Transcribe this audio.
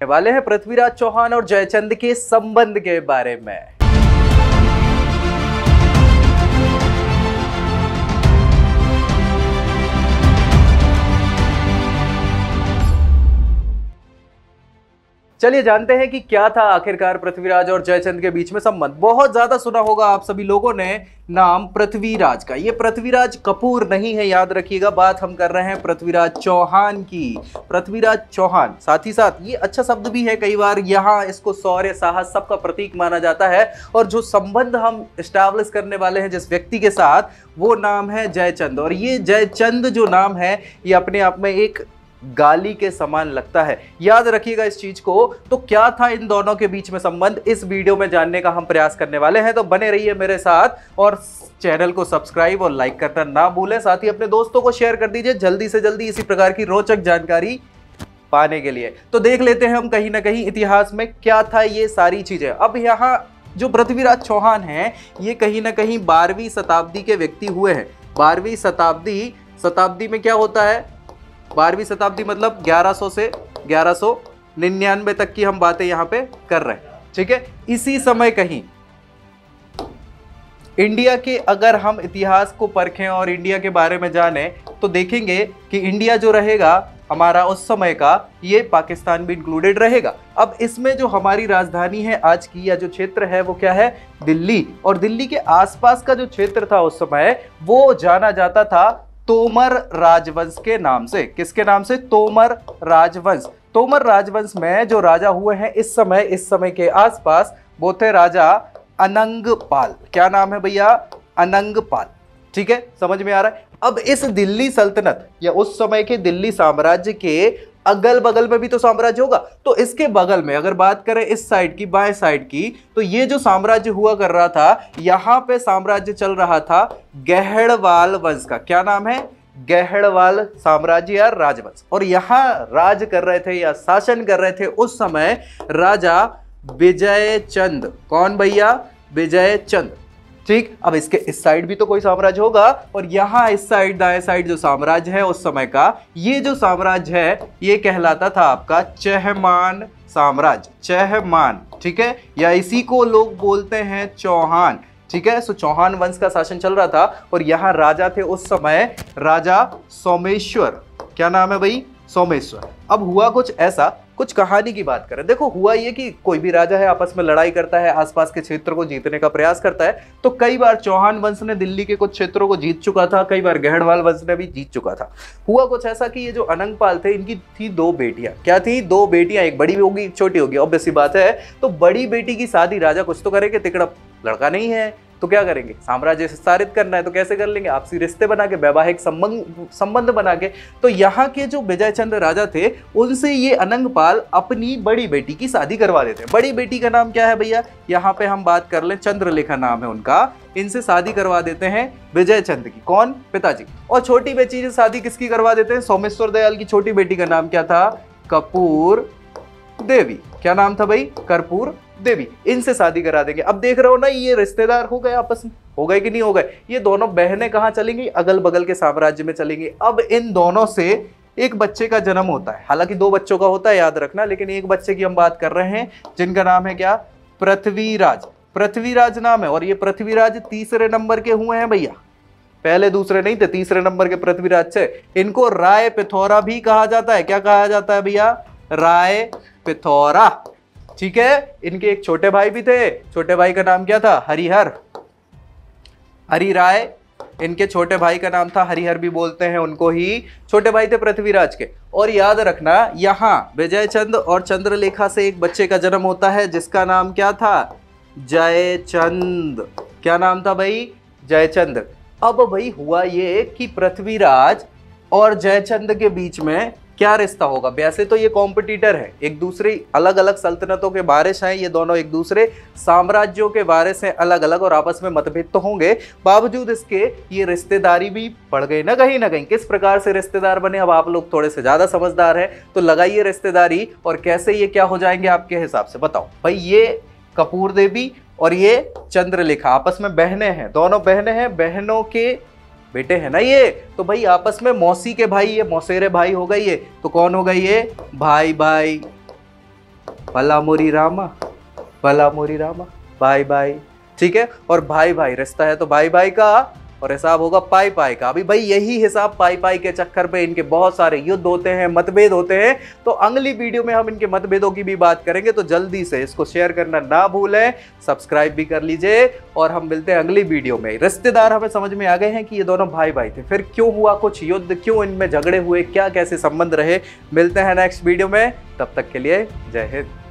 वाले हैं पृथ्वीराज चौहान और जयचंद के संबंध के बारे में। चलिए जानते हैं कि क्या था आखिरकार पृथ्वीराज और जयचंद के बीच में संबंध। बहुत ज़्यादा सुना होगा आप सभी लोगों ने नाम पृथ्वीराज का। ये पृथ्वीराज कपूर नहीं है, याद रखिएगा, बात हम कर रहे हैं पृथ्वीराज चौहान की। पृथ्वीराज चौहान, साथ ही साथ, ये अच्छा शब्द भी है कई बार, यहाँ इसको सौर्य साहस सबका प्रतीक माना जाता है। और जो संबंध हम स्टैब्लिश करने वाले हैं, जिस व्यक्ति के साथ, वो नाम है जयचंद। और ये जयचंद जो नाम है, ये अपने आप में एक गाली के समान लगता है। याद रखिएगा इस चीज़ को तो क्या था इन दोनों के बीच में संबंध? इस वीडियो में जानने का हम प्रयास करने वाले हैं तो बने रहिए मेरे साथ और चैनल को सब्सक्राइब और लाइक करना ना भूलें। साथ ही अपने दोस्तों को शेयर कर दीजिए जल्दी से जल्दी इसी प्रकार की रोचक जानकारी पाने के लिए। तो देख लेते हैं हम कहीं ना कहीं इतिहास में क्या था ये सारी चीज़ें। अब यहाँ जो पृथ्वीराज चौहान हैं, ये कहीं ना कहीं बारहवीं शताब्दी के व्यक्ति हुए हैं। बारहवीं शताब्दी शताब्दी में क्या होता है? बारहवीं शताब्दी मतलब 1100 से 1199 तक की हम बातें यहाँ पे कर रहे हैं। ठीक है? इसी समय कहीं इंडिया के अगर हम इतिहास को परखें और इंडिया के बारे में जानें तो देखेंगे कि इंडिया जो रहेगा, हमारा उस समय का, ये पाकिस्तान भी इंक्लूडेड रहेगा। अब इसमें जो हमारी राजधानी है आज की, या जो क्षेत्र है, वो क्या है? दिल्ली। और दिल्ली के आसपास का जो क्षेत्र था उस समय, वो जाना जाता था तोमर राजवंश के नाम से। किसके नाम से? तोमर राजवंश। तोमर राजवंश में जो राजा हुए हैं इस समय इस समय के आसपास, वो थे राजा अनंगपाल। क्या नाम है भैया? अनंगपाल। ठीक है? समझ में आ रहा है? अब इस दिल्ली सल्तनत या उस समय के दिल्ली साम्राज्य के अगल बगल में भी तो साम्राज्य होगा। तो इसके बगल में अगर बात करें इस साइड की, बाएँ साइड की तो ये जो साम्राज्य हुआ कर रहा था, यहाँ पे साम्राज्य चल रहा था गहड़वाल वंश का। क्या नाम है? गहड़वाल साम्राज्य या राजवंश। और यहाँ राज कर रहे थे या शासन कर रहे थे उस समय राजा विजय चंद कौन भैया? विजय चंद ठीक? अब इसके इस साइड भी तो कोई साम्राज्य होगा और यहाँ इस साइड दाएँ साइड जो साम्राज्य है उस समय का, ये जो साम्राज्य है, ये कहलाता था आपका चहमान साम्राज्य, चहमान, ठीक है? या इसी को लोग बोलते हैं चौहान, ठीक है? सो चौहान वंश का शासन चल रहा था और यहाँ राजा थे उस समय, राजा सोमेश्वर। क्या नाम है भाई? सोमेश्वर। अब हुआ कुछ ऐसा कुछ कहानी की बात करें। देखो, हुआ ये कि कोई भी राजा है, आपस में लड़ाई करता है, आसपास के क्षेत्र को जीतने का प्रयास करता है तो कई बार चौहान वंश ने दिल्ली के कुछ क्षेत्रों को जीत चुका था, कई बार गहड़वाल वंश ने भी जीत चुका था। हुआ कुछ ऐसा कि ये जो अनंगपाल थे, इनकी थी दो बेटियाँ। क्या थी? दो बेटियाँ, एक बड़ी होगी एक छोटी होगी। ऑब्वियस बात है तो बड़ी बेटी की शादी, राजा कुछ तो करेंगे, तिकड़ा लड़का नहीं है। तो क्या करेंगे? साम्राज्य विस्तारित करना है तो कैसे कर लेंगे? आपसी रिश्ते बना के, वैवाहिक संबंध संबंध बना के। तो यहाँ के जो विजय राजा थे, उनसे ये अनंगपाल अपनी बड़ी बेटी की शादी करवा देते हैं। बड़ी बेटी का नाम क्या है भैया? यहाँ पे हम बात कर लें, चंद्रलेखा नाम है उनका। इनसे शादी करवा देते हैं विजय चंद की। कौन? पिताजी। और छोटी बेटी से शादी किसकी करवा देते हैं? सोमेश्वर दयाल की छोटी बेटी का नाम क्या था? कपूर देवी। क्या नाम था भाई? कर्पूर देवी इनसे शादी करा देंगे। अब देख रहे हो ना, ये रिश्तेदार हो गए आपस में। हो गए कि नहीं हो गए? ये दोनों बहनें कहाँ चलेंगी? अगल बगल के साम्राज्य में चलेंगी। अब इन दोनों से एक बच्चे का जन्म होता है। हालाँकि दो बच्चों का होता है, याद रखना, लेकिन एक बच्चे की हम बात कर रहे हैं, जिनका नाम है क्या? पृथ्वीराज। पृथ्वीराज नाम है, और ये पृथ्वीराज तीसरे नंबर के हुए हैं भैया। पहले दूसरे नहीं थे, तीसरे नंबर के पृथ्वीराज से इनको राय पिथौरा भी कहा जाता है। क्या कहा जाता है भैया? राय पिथौरा। ठीक है, इनके एक छोटे भाई भी थे। छोटे भाई का नाम क्या था? हरिहर। हरि राय इनके छोटे भाई का नाम था, हरिहर भी बोलते हैं उनको ही। छोटे भाई थे पृथ्वीराज के। और याद रखना, यहाँ विजय चंद और चंद्रलेखा से एक बच्चे का जन्म होता है, जिसका नाम क्या था? जयचंद। क्या नाम था भाई? जयचंद। अब भाई हुआ ये कि पृथ्वीराज और जयचंद के बीच में क्या रिश्ता होगा? वैसे तो ये कॉम्पिटिटर है। एक दूसरे अलग अलग सल्तनतों के बारिश हैं, ये दोनों एक दूसरे साम्राज्यों के बारिश हैं अलग अलग और आपस में मतभेद तो होंगे। बावजूद इसके, ये रिश्तेदारी भी पड़ गई ना, कहीं ना कहीं। किस प्रकार से रिश्तेदार बने? अब आप लोग थोड़े से ज़्यादा समझदार हैं तो लगाइए रिश्तेदारी और कैसे ये क्या हो जाएँगे आपके हिसाब से? बताओ। भाई, ये कपूर देवी और ये चंद्रलेखा आपस में बहनें हैं, दोनों बहनें हैं, बहनों के बेटे है ना ये? तो भाई आपस में मौसी के भाई, ये मौसेरे भाई हो गई ये। तो कौन हो गई ये? भाई भाई। भला मोरी रामा, भला मोरी रामा। भाई बाय ठीक है? और भाई भाई, रिश्ता है तो भाई भाई का और हिसाब होगा पाई पाई का। अभी भाई यही हिसाब पाई पाई के चक्कर पे इनके बहुत सारे युद्ध होते हैं, मतभेद होते हैं। तो अगली वीडियो में हम इनके मतभेदों की भी बात करेंगे तो जल्दी से इसको शेयर करना ना भूलें सब्सक्राइब भी कर लीजिए और हम मिलते हैं अगली वीडियो में। रिश्तेदार हमें समझ में आ गए हैं कि ये दोनों भाई भाई थे। फिर क्यों हुआ कुछ युद्ध, क्यों इनमें झगड़े हुए क्या कैसे संबंध रहे? मिलते हैं नेक्स्ट वीडियो में। तब तक के लिए जय हिंद।